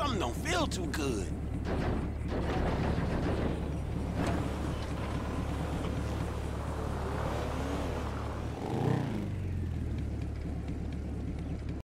Something don't feel too good.